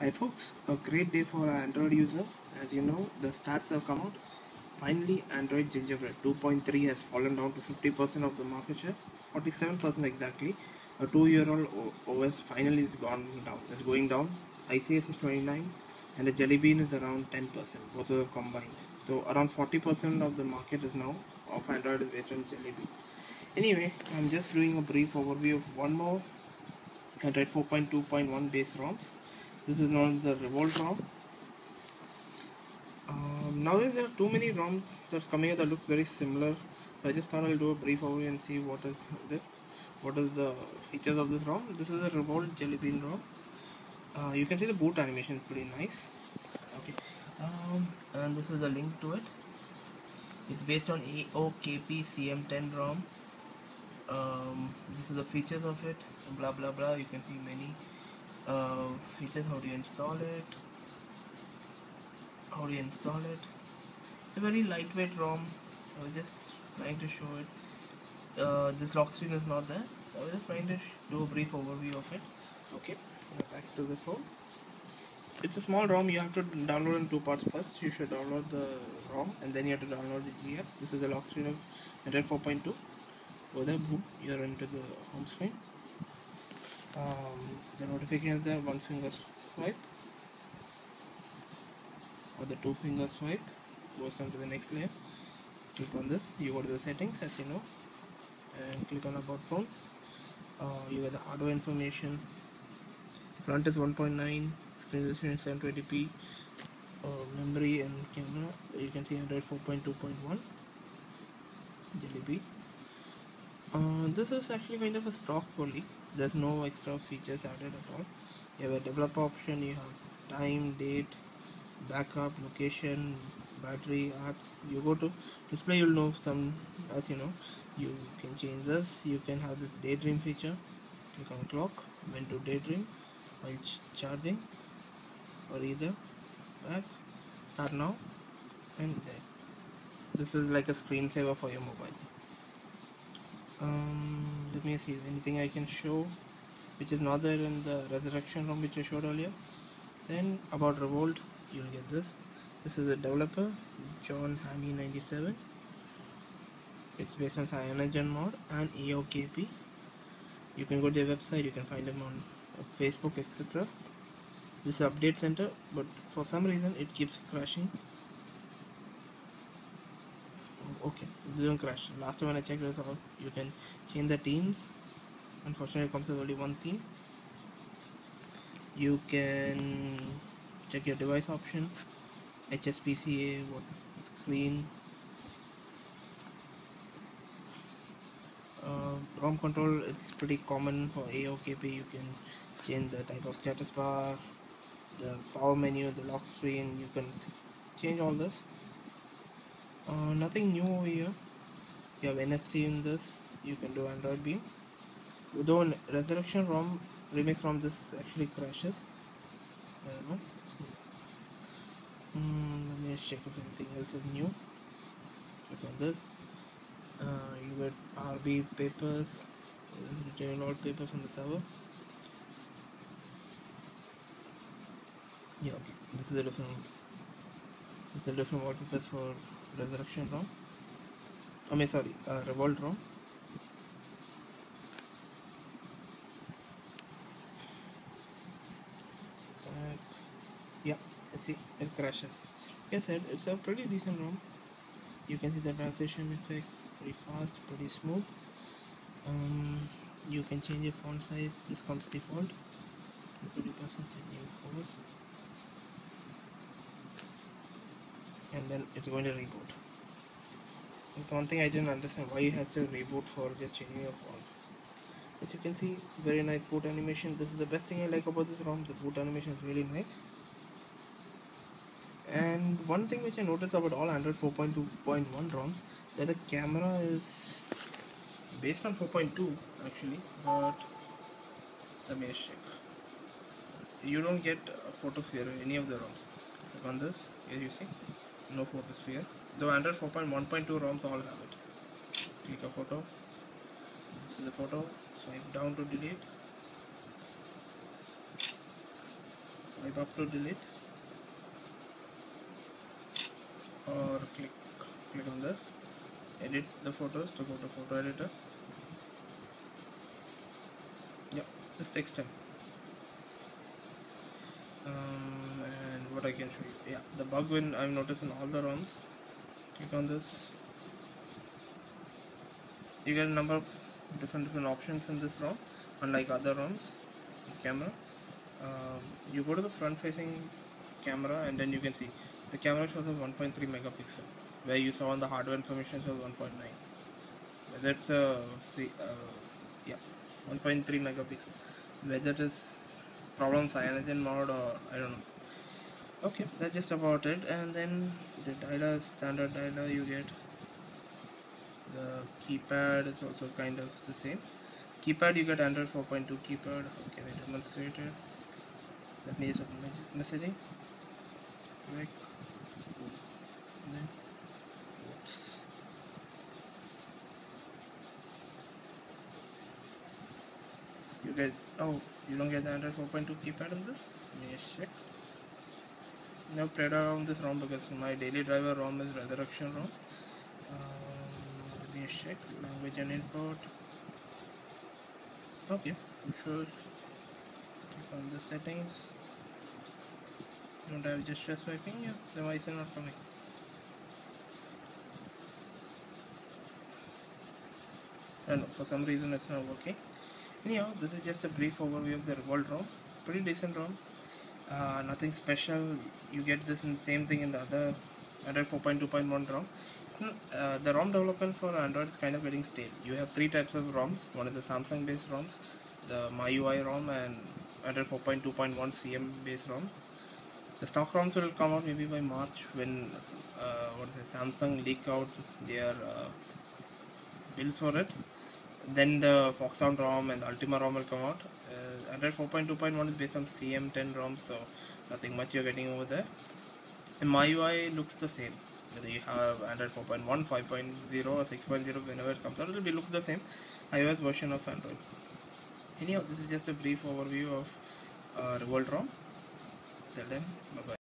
Hi folks, a great day for an Android user. As you know, the stats have come out. Finally, Android Gingerbread 2.3 has fallen down to 50% of the market share, 47% exactly. A two-year-old OS finally is gone down. It's going down. ICS is 29, and the Jelly Bean is around 10%. Both of them combined. So around 40% of the market is now of Android is based on Jelly Bean. Anyway, I'm just doing a brief overview of one more Android 4.2.1 base ROMs. This is as the Revolt ROM. Um, nowadays there are too many ROMs that's coming out that look very similar. So I just thought I'll do a brief overview and see what is this, what is the features of this ROM. This is a Revolt Jelly Bean ROM. Uh, you can see the boot animation is pretty nice. Okay, um, and this is a link to it. It's based on AOKP CM10 ROM. Um, this is the features of it. Blah blah blah. You can see many uh, features. How do you install it? how do you install it? It's a very lightweight ROM. I was just trying to show it. Uh, this lock screen is not there. I was just trying to do a brief overview of it. Okay back to the phone. It's a small ROM. You have to download in two parts. First you should download the ROM and then you have to download the GF this is the lock screen of Android 4.2 go there boom you're into the home screen um, the notification is there one finger swipe or the two finger swipe goes on to the next layer. Click on this. You go to the settings as you know and click on about phones. Uh, you get the hardware information. Front is 1.9 screen resolution 720p uh, memory and camera you can see Android 4.2.1 Jelly Bean uh, this is actually kind of a stock only. There's no extra features added at all. You have a developer option you have time date backup location battery apps. You go to display you'll know some as you know you can change this. You can have this daydream feature. Click on clock when to daydream while ch charging or either back. Start now and there. This is like a screensaver for your mobile um, let me see anything I can show which is not there in the resurrection ROM which I showed earlier? Then about revolt you'll get this. This is a developer John Haney 97 it's based on CyanogenMod mod and AOKP you can go to their website you can find them on Facebook etc this is update center but for some reason it keeps crashing okay doesn't crash last time when I checked this out you can change the themes unfortunately it comes with only one theme you can check your device options. HSPCA what screen. Uh, ROM control it's pretty common for AOKP you can change the type of status bar the power menu the lock screen. You can change all this uh, nothing new over here you have NFC in this you can do Android Beam though Resurrection ROM remix ROM this actually crashes I don't know Mm, let me check if anything else is new. Click on this. Uh, you get RB papers, retain all papers from the server. Yeah, okay. This is a different. This is a different wallpapers for Resurrection ROM. I mean, sorry, uh, Revolt ROM. yeah let's see. It crashes. I said it's a pretty decent ROM you can see the transition effects pretty fast pretty smooth. Um, you can change your font size this comes default 20% new force and then it's going to reboot. It's one thing I didn't understand why it has to reboot for just changing your fonts as you can see very nice boot animation. This is the best thing I like about this ROM. The boot animation is really nice. And one thing which I noticed about all Android 4.2.1 ROMs that the camera is based on 4.2 actually but let me check. You don't get a photosphere in any of the ROMs. Like on this. Here you see no photosphere. Though Android 4.1.2 ROMs all have it click a photo. This is the photo. Swipe down to delete. Swipe up to delete. Or click click on this. Edit the photos to go to photo editor. Yeah this takes time. Um, what I can show you. Yeah the bug when I've noticed in all the ROMs click on this. You get a number of different different options in this ROM unlike other ROMs camera. Um, you go to the front facing camera and then you can see. The camera shows a 1.3 megapixel where you saw on the hardware information shows 1.9 whether it's a see, uh, yeah 1.3 megapixel. Whether it is problem cyanogen mode or I don't know okay that's just about it. And then the dialer standard dialer you get the keypad is also kind of the same. Keypad you get Android 4.2 keypad. How can I demonstrate it let me just open messaging. Right. Then whoops. You get oh you don't get the Android 4.2 keypad in this? Let me check now played around this ROM because my daily driver ROM is resurrection ROM. Um, let me check language and input okay it shows click on the settings. Don't have gesture swiping yeah the voice is not coming? Know for some reason it's not working. Anyhow this is just a brief overview of the revolt ROM. Pretty decent ROM uh, nothing special. You get this in same thing in the other Android 4.2.1 ROM. Uh, the ROM development for Android is kind of getting stale. You have three types of ROMs. One is the Samsung based ROMs the MIUI ROM and Android 4.2.1 CM based ROMs. The stock ROMs will come out maybe by March when uh, what is it, Samsung leak out their uh, builds for it. Then the Foxhound ROM and Ultima ROM will come out. Uh, Android 4.2.1 is based on CM10 ROM, so nothing much you're getting over there. And MIUI looks the same. Whether you have Android 4.1, 5.0 or 6.0, whenever it comes out, it will be look the same iOS version of Android. Anyhow, this is just a brief overview of uh, Revolt ROM. Till then, bye bye.